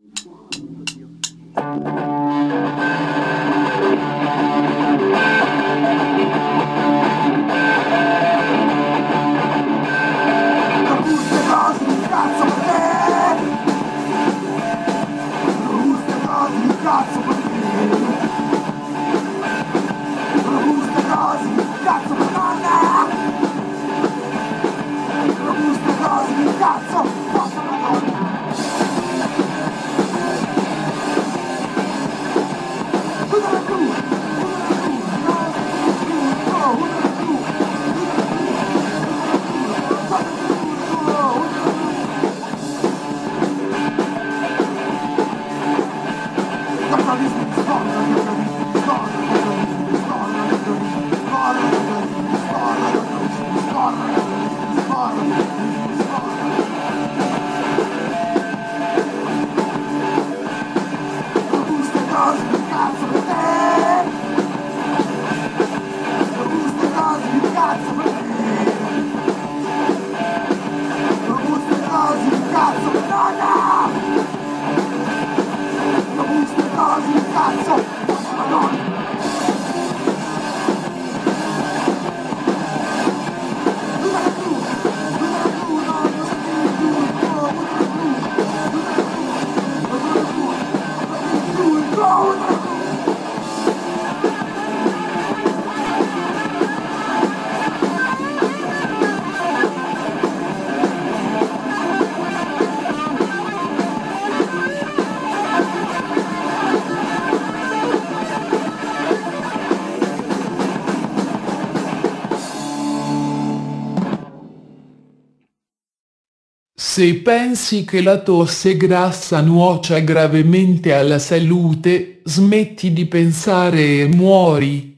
Thank you. Stop. Stop. Stop. Se pensi che la tosse grassa nuocia gravemente alla salute, smetti di pensare e muori.